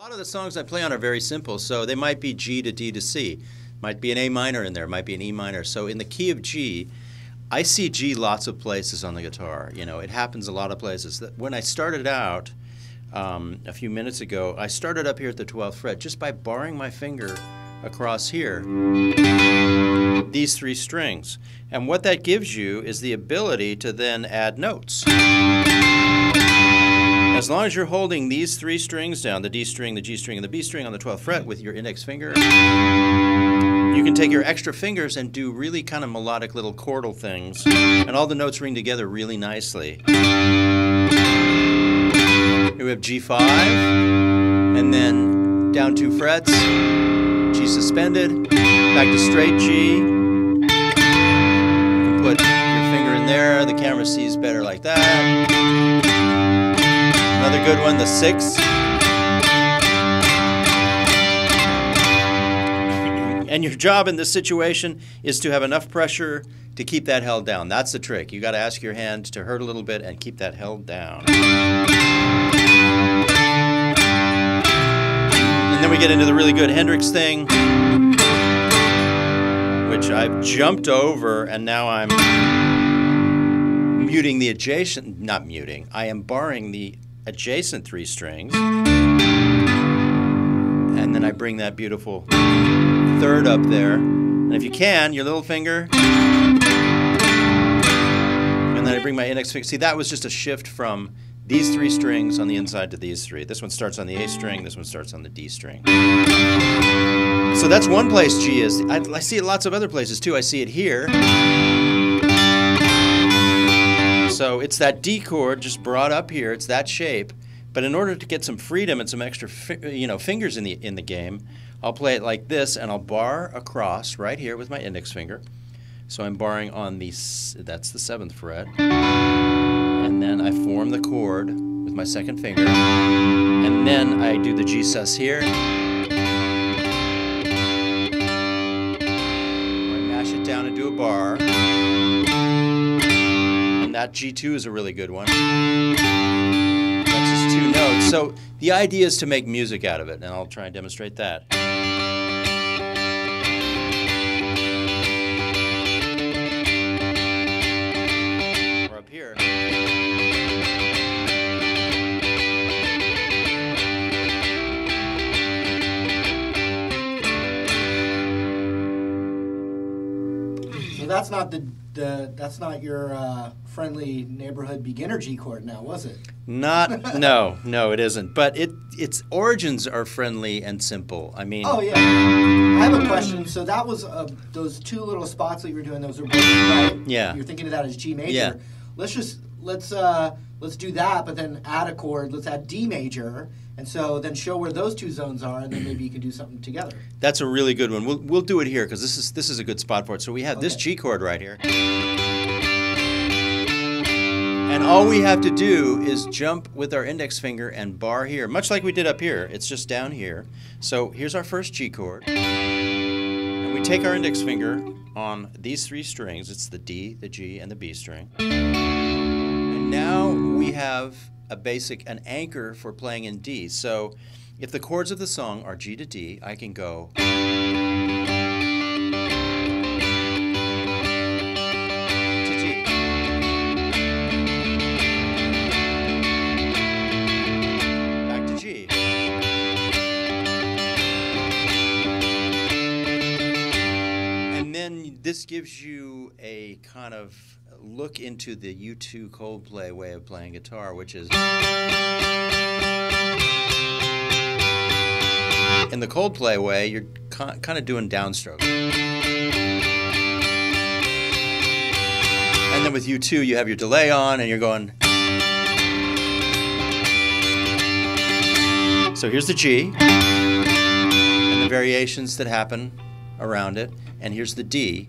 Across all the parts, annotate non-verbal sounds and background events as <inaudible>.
A lot of the songs I play on are very simple, so they might be G to D to C. Might be an A minor in there, might be an E minor. So in the key of G, I see G lots of places on the guitar. You know, it happens a lot of places. When I started out um, a few minutes ago, I started up here at the 12th fret just by barring my finger across here these three strings. And what that gives you is the ability to then add notes. As long as you're holding these three strings down, the D string, the G string, and the B string on the 12th fret with your index finger, you can take your extra fingers and do really kind of melodic little chordal things, and all the notes ring together really nicely. Here we have G5, and then down two frets, G suspended, back to straight G. You can put your finger in there, the camera sees better like that. Another good one, the six. And your job in this situation is to have enough pressure to keep that held down. That's the trick. You got to ask your hand to hurt a little bit and keep that held down. And then we get into the really good Hendrix thing, which I've jumped over and now I'm muting the adjacent, not muting, I am barring the adjacent three strings. And then I bring that beautiful third up there. And if you can, your little finger. And then I bring my index finger. See, that was just a shift from these three strings on the inside to these three. This one starts on the A string, this one starts on the D string. So that's one place G is. I, I see it lots of other places too. I see it here. So it's that D chord just brought up here. It's that shape. But in order to get some freedom and some extra, you know, fingers in the in the game, I'll play it like this, and I'll bar across right here with my index finger. So I'm barring on the that's the seventh fret, and then I form the chord with my second finger, and then I do the G sus here. I mash it down and do a bar. That G2 is a really good one. That's just two notes. So the idea is to make music out of it, and I'll try and demonstrate that. Or up here. So that's not the the that's not your uh, friendly neighborhood beginner G chord now, was it? Not <laughs> no, no, it isn't. But it its origins are friendly and simple. I mean, oh yeah. I have a question. So that was uh, those two little spots that you were doing. Those are both right. Yeah. You're thinking of that as G major. Yeah. Let's just let's uh, let's do that, but then add a chord. Let's add D major, and so then show where those two zones are, and then maybe you can do something together. That's a really good one. We'll we'll do it here because this is this is a good spot for it. So we have okay. this G chord right here. All we have to do is jump with our index finger and bar here, much like we did up here. It's just down here. So here's our first G chord. And we take our index finger on these three strings. It's the D, the G, and the B string. And now we have a basic, an anchor for playing in D. So if the chords of the song are G to D, I can go this gives you a kind of look into the U2 Coldplay way of playing guitar, which is. In the Coldplay way, you're kind of doing downstroke. And then with U2, you have your delay on and you're going. So here's the G and the variations that happen around it and here's the D,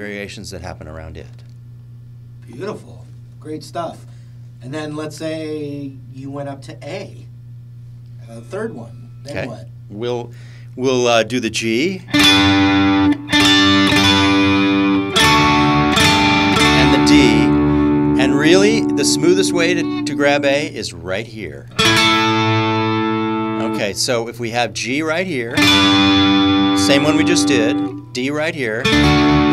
variations that happen around it. Beautiful. Great stuff. And then let's say you went up to A, a third one. Then okay. what? We'll, we'll uh, do the G. And the D. And really, the smoothest way to, to grab A is right here. Okay, so if we have G right here, same one we just did, D right here,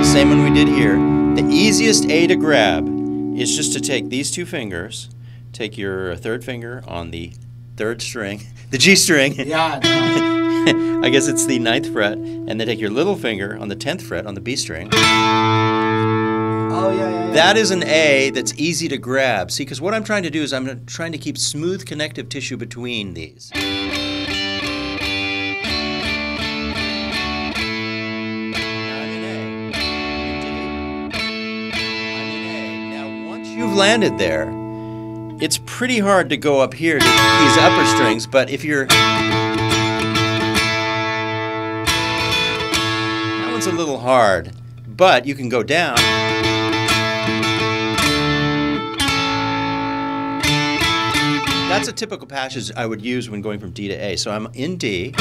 same one we did here, the easiest A to grab is just to take these two fingers, take your third finger on the third string, <laughs> the G string. Yeah. <laughs> I guess it's the ninth fret, and then take your little finger on the tenth fret on the B string. Oh yeah, yeah, yeah. That is an A that's easy to grab. See, because what I'm trying to do is I'm trying to keep smooth connective tissue between these. You've landed there, it's pretty hard to go up here to these upper strings, but if you're. That one's a little hard, but you can go down. That's a typical passage I would use when going from D to A. So I'm in D.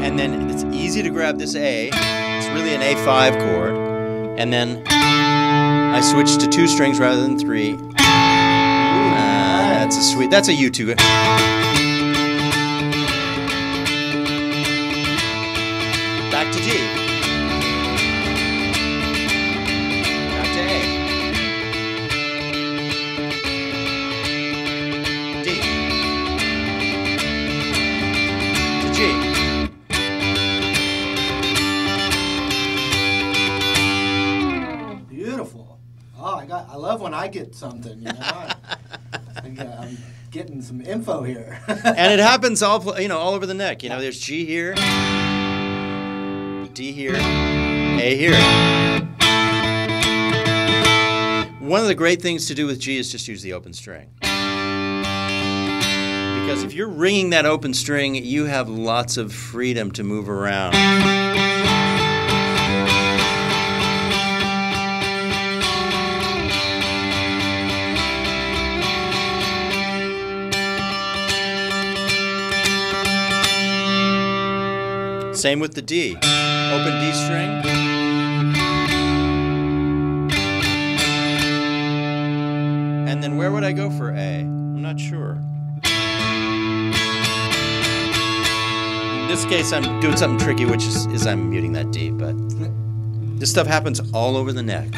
And then it's easy to grab this A. It's really an A5 chord. And then I switch to two strings rather than three. Ah, that's a sweet. That's a U2. Back to D. I. Love when I get something. You know, I, I'm getting some info here. <laughs> and it happens all you know all over the neck. You know, there's G here, D here, A here. One of the great things to do with G is just use the open string. Because if you're ringing that open string, you have lots of freedom to move around. Same with the D. Open D string. And then where would I go for A? I'm not sure. In this case, I'm doing something tricky, which is, is I'm muting that D, but this stuff happens all over the neck.